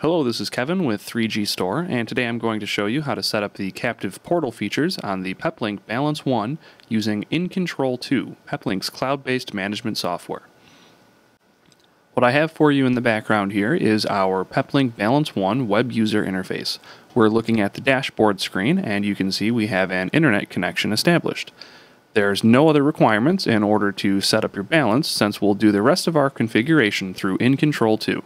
Hello, this is Kevin with 3G Store, and today I'm going to show you how to set up the captive portal features on the Peplink Balance 1 using InControl 2, Peplink's cloud-based management software. What I have for you in the background here is our Peplink Balance 1 web user interface. We're looking at the dashboard screen, and you can see we have an internet connection established. There's no other requirements in order to set up your balance, since we'll do the rest of our configuration through InControl 2.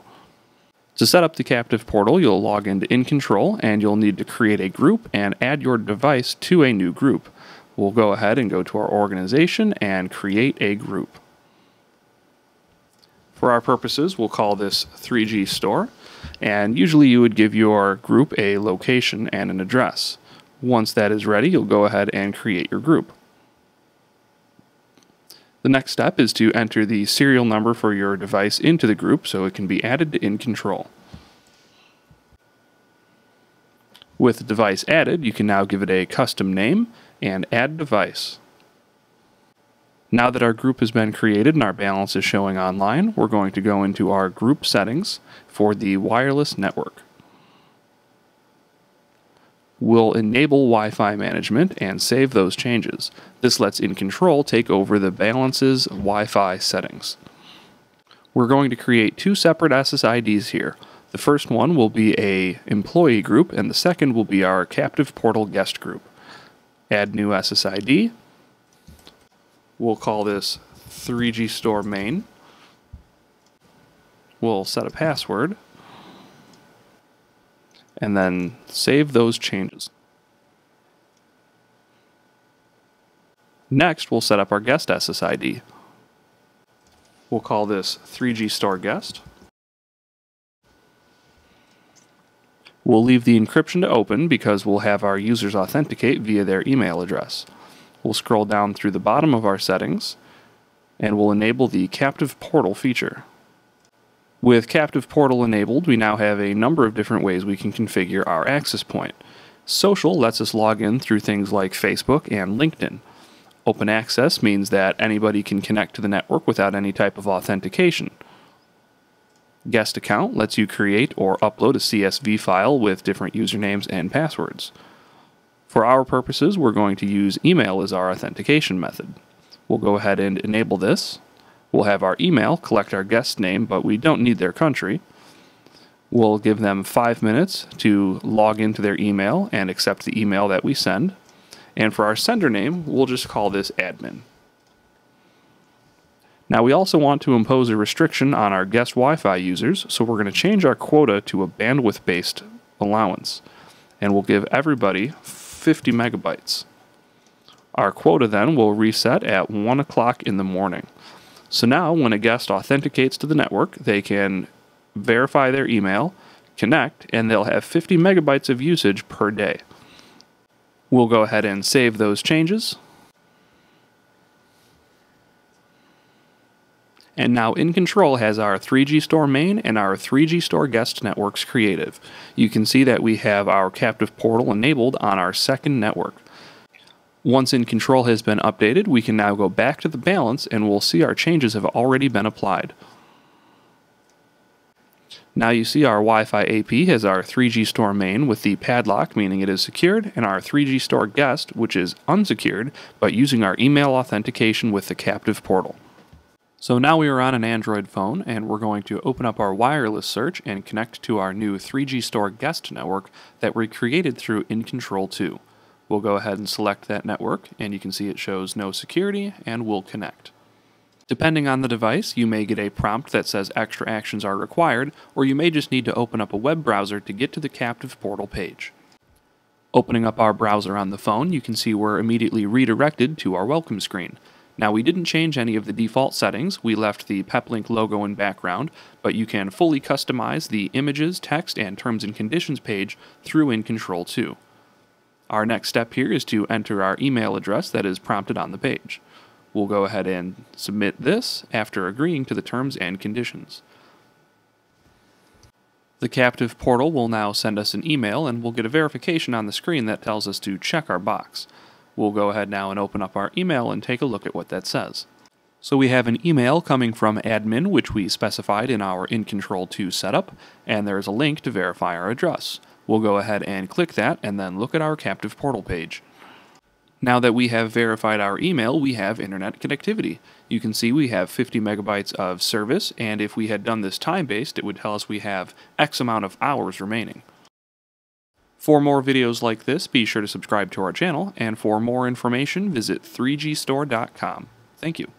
To set up the captive portal, you'll log into InControl and you'll need to create a group and add your device to a new group. We'll go ahead and go to our organization and create a group. For our purposes, we'll call this 3G Store, and usually you would give your group a location and an address. Once that is ready, you'll go ahead and create your group. The next step is to enter the serial number for your device into the group so it can be added InControl. With the device added, you can now give it a custom name and add device. Now that our group has been created and our balance is showing online, we're going to go into our group settings for the wireless network will enable Wi-Fi management and save those changes. This lets InControl take over the balances Wi-Fi settings. We're going to create two separate SSIDs here. The first one will be a employee group and the second will be our captive portal guest group. Add new SSID. We'll call this 3G store main. We'll set a password and then save those changes. Next, we'll set up our guest SSID. We'll call this 3G Store Guest. We'll leave the encryption to open because we'll have our users authenticate via their email address. We'll scroll down through the bottom of our settings and we'll enable the captive portal feature. With Captive Portal enabled, we now have a number of different ways we can configure our access point. Social lets us log in through things like Facebook and LinkedIn. Open access means that anybody can connect to the network without any type of authentication. Guest account lets you create or upload a CSV file with different usernames and passwords. For our purposes, we're going to use email as our authentication method. We'll go ahead and enable this. We'll have our email, collect our guest name, but we don't need their country. We'll give them five minutes to log into their email and accept the email that we send. And for our sender name, we'll just call this admin. Now we also want to impose a restriction on our guest Wi-Fi users, so we're going to change our quota to a bandwidth-based allowance. And we'll give everybody 50 megabytes. Our quota then will reset at 1 o'clock in the morning. So now, when a guest authenticates to the network, they can verify their email, connect, and they'll have 50 megabytes of usage per day. We'll go ahead and save those changes. And now InControl has our 3G Store main and our 3G Store guest networks creative. You can see that we have our captive portal enabled on our second network. Once InControl has been updated, we can now go back to the balance and we'll see our changes have already been applied. Now you see our Wi-Fi AP has our 3G store main with the padlock, meaning it is secured, and our 3G store guest, which is unsecured, but using our email authentication with the captive portal. So now we are on an Android phone, and we're going to open up our wireless search and connect to our new 3G store guest network that we created through InControl 2. We'll go ahead and select that network, and you can see it shows no security, and we'll connect. Depending on the device, you may get a prompt that says extra actions are required, or you may just need to open up a web browser to get to the captive portal page. Opening up our browser on the phone, you can see we're immediately redirected to our welcome screen. Now we didn't change any of the default settings, we left the Peplink logo in background, but you can fully customize the images, text, and terms and conditions page through InControl 2. Our next step here is to enter our email address that is prompted on the page. We'll go ahead and submit this after agreeing to the terms and conditions. The captive portal will now send us an email and we'll get a verification on the screen that tells us to check our box. We'll go ahead now and open up our email and take a look at what that says. So we have an email coming from admin, which we specified in our InControl 2 setup, and there's a link to verify our address. We'll go ahead and click that and then look at our captive portal page. Now that we have verified our email, we have internet connectivity. You can see we have 50 megabytes of service, and if we had done this time-based, it would tell us we have X amount of hours remaining. For more videos like this, be sure to subscribe to our channel, and for more information, visit 3gstore.com. Thank you.